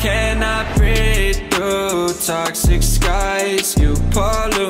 cannot breathe through toxic skies? You pollute